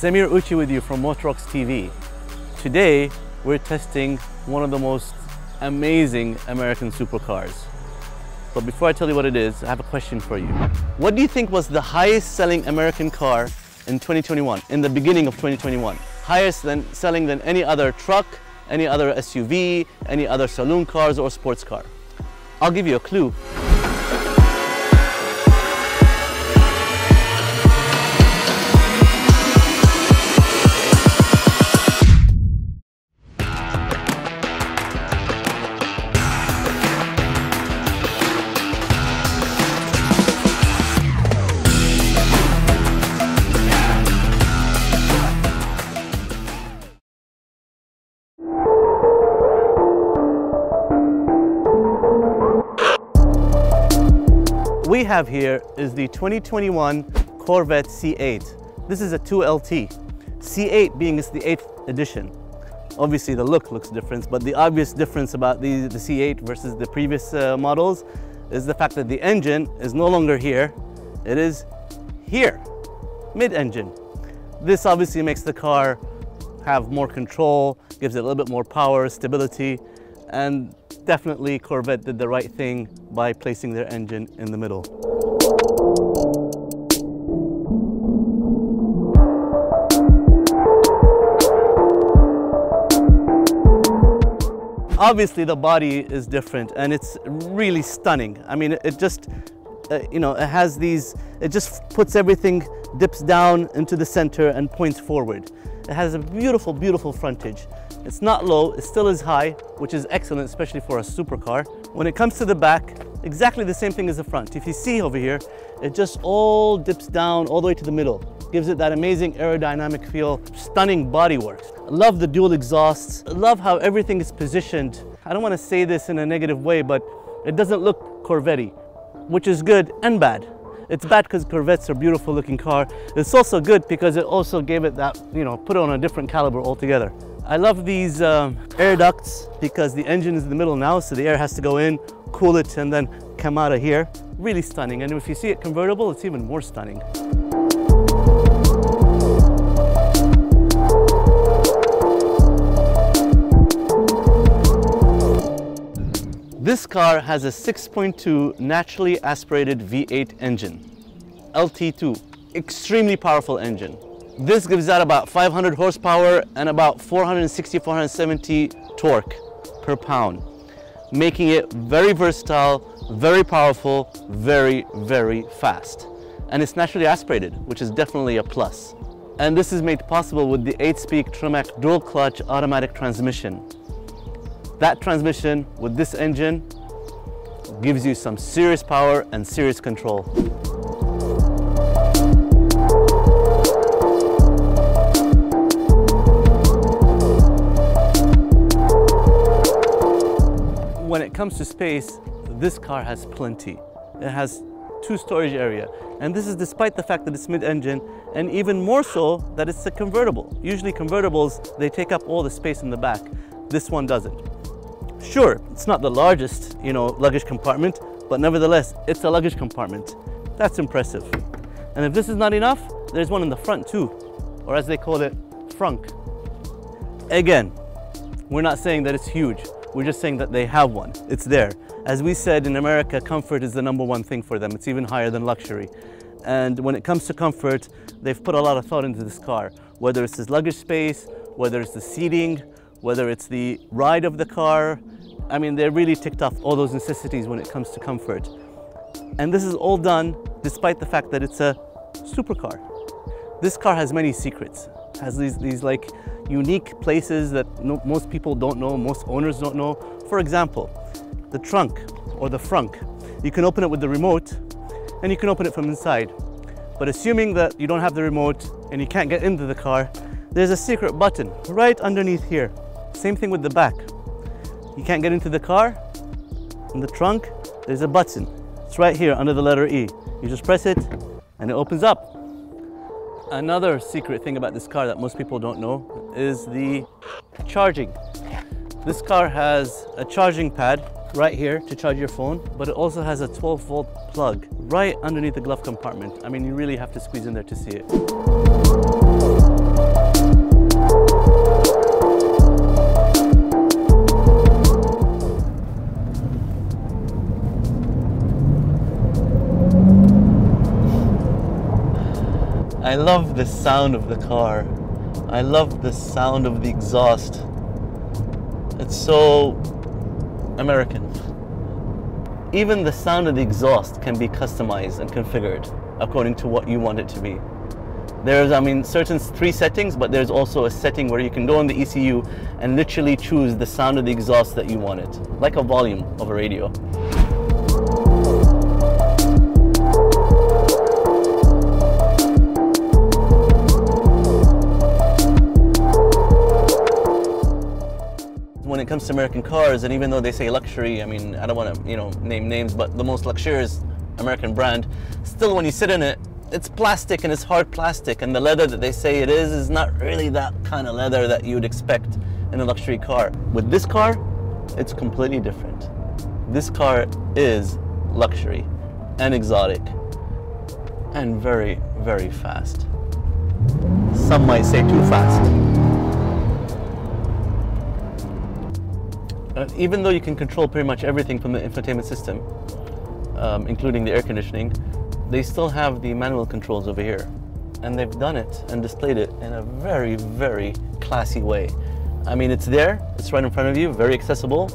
Sameer Uchi with you from Motorox TV. Today, we're testing one of the most amazing American supercars. But before I tell you what it is, I have a question for you. What do you think was the highest selling American car in 2021, in the beginning of 2021? Highest than selling than any other truck, any other SUV, any other saloon cars or sports car? I'll give you a clue. We have here is the 2021 Corvette C8. This is a 2LT. C8 being it's the 8th edition. Obviously the look looks different, but the obvious difference about the, the C8 versus the previous uh, models is the fact that the engine is no longer here, it is here, mid-engine. This obviously makes the car have more control, gives it a little bit more power, stability, and definitely Corvette did the right thing by placing their engine in the middle. Obviously the body is different and it's really stunning. I mean, it just, uh, you know, it has these, it just puts everything, dips down into the center and points forward. It has a beautiful, beautiful frontage. It's not low, it still is high, which is excellent, especially for a supercar. When it comes to the back, exactly the same thing as the front. If you see over here, it just all dips down all the way to the middle. Gives it that amazing aerodynamic feel, stunning bodywork. I love the dual exhausts. I love how everything is positioned. I don't want to say this in a negative way, but it doesn't look Corvette which is good and bad. It's bad because Corvettes are beautiful looking car. It's also good because it also gave it that, you know, put it on a different caliber altogether. I love these um, air ducts because the engine is in the middle now, so the air has to go in, cool it, and then come out of here. Really stunning. And if you see it convertible, it's even more stunning. This car has a 6.2 naturally aspirated V8 engine, LT2, extremely powerful engine. This gives out about 500 horsepower and about 460, 470 torque per pound, making it very versatile, very powerful, very, very fast. And it's naturally aspirated, which is definitely a plus. And this is made possible with the 8-speed Tremec dual clutch automatic transmission. That transmission with this engine gives you some serious power and serious control. Comes to space, this car has plenty. It has two storage area. And this is despite the fact that it's mid-engine and even more so that it's a convertible. Usually convertibles, they take up all the space in the back. This one doesn't. Sure, it's not the largest, you know, luggage compartment, but nevertheless, it's a luggage compartment. That's impressive. And if this is not enough, there's one in the front too, or as they call it, frunk. Again, we're not saying that it's huge. We're just saying that they have one. It's there. As we said in America, comfort is the number one thing for them. It's even higher than luxury. And when it comes to comfort, they've put a lot of thought into this car, whether it's the luggage space, whether it's the seating, whether it's the ride of the car. I mean, they really ticked off all those necessities when it comes to comfort. And this is all done despite the fact that it's a supercar. This car has many secrets, has these, these like unique places that no, most people don't know, most owners don't know. For example, the trunk or the frunk. You can open it with the remote and you can open it from inside. But assuming that you don't have the remote and you can't get into the car, there's a secret button right underneath here. Same thing with the back. You can't get into the car, in the trunk, there's a button. It's right here under the letter E. You just press it and it opens up. Another secret thing about this car that most people don't know is the charging. This car has a charging pad right here to charge your phone, but it also has a 12 volt plug right underneath the glove compartment. I mean, you really have to squeeze in there to see it. I love the sound of the car. I love the sound of the exhaust. It's so American. Even the sound of the exhaust can be customized and configured according to what you want it to be. There's, I mean, certain three settings, but there's also a setting where you can go on the ECU and literally choose the sound of the exhaust that you want it, like a volume of a radio. When it comes to American cars, and even though they say luxury, I mean, I don't want to, you know, name names, but the most luxurious American brand, still when you sit in it, it's plastic and it's hard plastic, and the leather that they say it is is not really that kind of leather that you would expect in a luxury car. With this car, it's completely different. This car is luxury and exotic and very, very fast. Some might say too fast. Uh, even though you can control pretty much everything from the infotainment system, um, including the air conditioning, they still have the manual controls over here. And they've done it and displayed it in a very, very classy way. I mean, it's there, it's right in front of you, very accessible.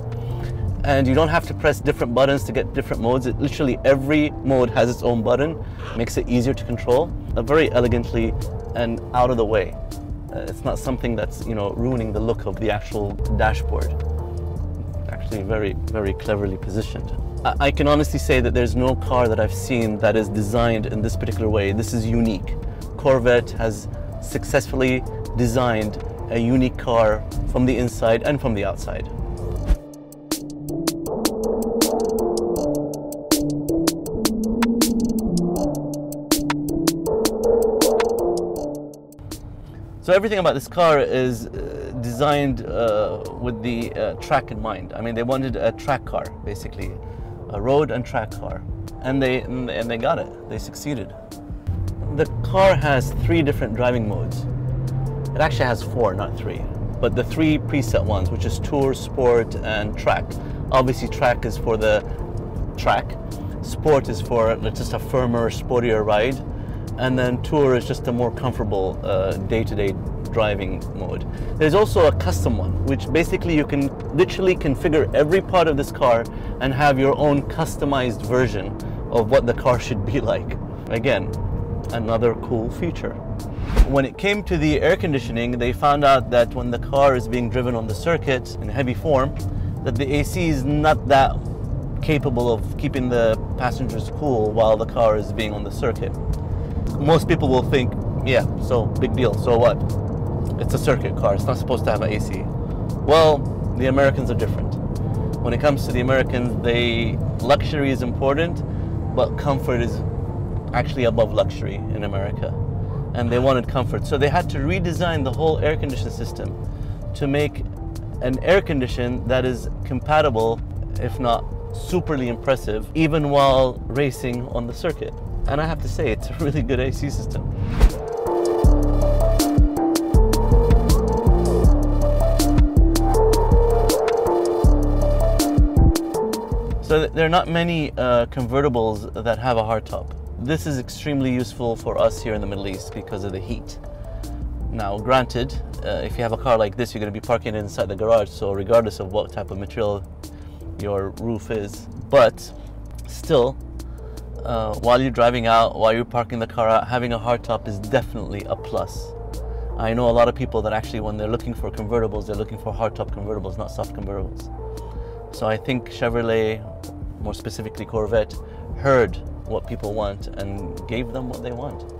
And you don't have to press different buttons to get different modes. It, literally every mode has its own button, makes it easier to control, very elegantly and out of the way. Uh, it's not something that's, you know, ruining the look of the actual dashboard actually very, very cleverly positioned. I, I can honestly say that there's no car that I've seen that is designed in this particular way. This is unique. Corvette has successfully designed a unique car from the inside and from the outside. So everything about this car is designed uh, with the uh, track in mind. I mean, they wanted a track car, basically, a road and track car, and they and they got it. They succeeded. The car has three different driving modes. It actually has four, not three, but the three preset ones, which is Tour, Sport, and Track. Obviously, Track is for the track. Sport is for just a firmer, sportier ride and then Tour is just a more comfortable uh, day-to-day driving mode. There's also a custom one, which basically you can literally configure every part of this car and have your own customized version of what the car should be like. Again, another cool feature. When it came to the air conditioning, they found out that when the car is being driven on the circuit in heavy form, that the AC is not that capable of keeping the passengers cool while the car is being on the circuit most people will think, yeah, so big deal, so what? It's a circuit car, it's not supposed to have an AC. Well, the Americans are different. When it comes to the Americans, they luxury is important, but comfort is actually above luxury in America. And they wanted comfort. So they had to redesign the whole air conditioning system to make an air condition that is compatible, if not superly impressive, even while racing on the circuit. And I have to say, it's a really good AC system. So there are not many uh, convertibles that have a hardtop. This is extremely useful for us here in the Middle East because of the heat. Now, granted, uh, if you have a car like this, you're going to be parking inside the garage, so regardless of what type of material your roof is, but still, uh, while you're driving out, while you're parking the car out, having a hardtop is definitely a plus. I know a lot of people that actually, when they're looking for convertibles, they're looking for hardtop convertibles, not soft convertibles. So I think Chevrolet, more specifically Corvette, heard what people want and gave them what they want.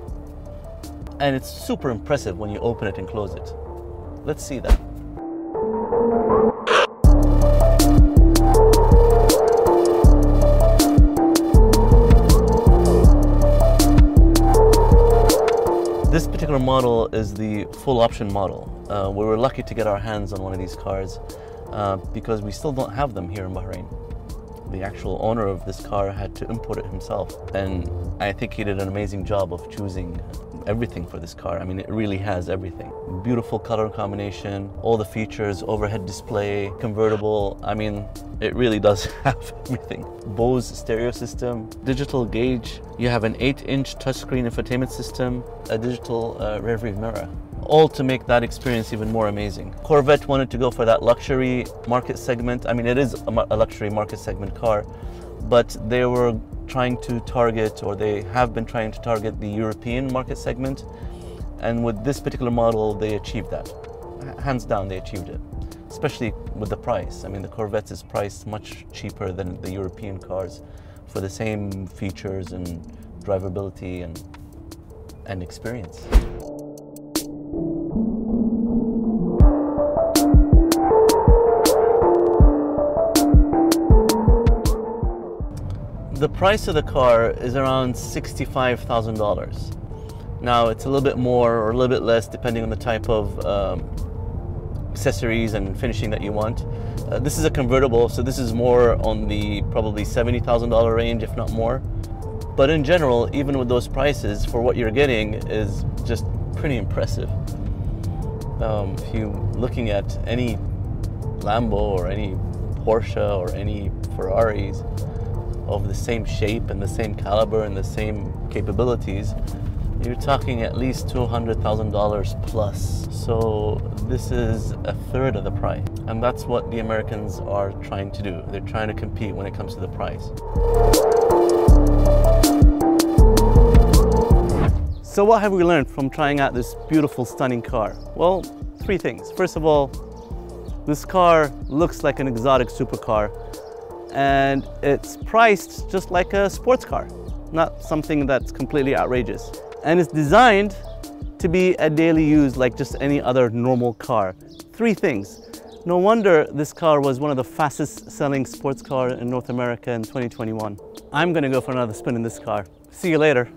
And it's super impressive when you open it and close it. Let's see that. This particular model is the full option model. Uh, we were lucky to get our hands on one of these cars uh, because we still don't have them here in Bahrain. The actual owner of this car had to import it himself and I think he did an amazing job of choosing everything for this car. I mean, it really has everything. Beautiful color combination, all the features, overhead display, convertible. I mean, it really does have everything. Bose stereo system, digital gauge. You have an 8-inch touchscreen infotainment system, a digital uh, rear view mirror all to make that experience even more amazing. Corvette wanted to go for that luxury market segment. I mean, it is a luxury market segment car, but they were trying to target, or they have been trying to target the European market segment. And with this particular model, they achieved that. Hands down, they achieved it, especially with the price. I mean, the Corvette is priced much cheaper than the European cars for the same features and drivability and, and experience. The price of the car is around $65,000. Now it's a little bit more or a little bit less depending on the type of um, accessories and finishing that you want. Uh, this is a convertible, so this is more on the probably $70,000 range, if not more. But in general, even with those prices, for what you're getting is just pretty impressive. Um, if you're looking at any Lambo or any Porsche or any Ferraris, of the same shape and the same caliber and the same capabilities, you're talking at least $200,000 plus. So this is a third of the price. And that's what the Americans are trying to do. They're trying to compete when it comes to the price. So what have we learned from trying out this beautiful, stunning car? Well, three things. First of all, this car looks like an exotic supercar and it's priced just like a sports car, not something that's completely outrageous. And it's designed to be a daily use like just any other normal car. Three things. No wonder this car was one of the fastest selling sports car in North America in 2021. I'm gonna go for another spin in this car. See you later.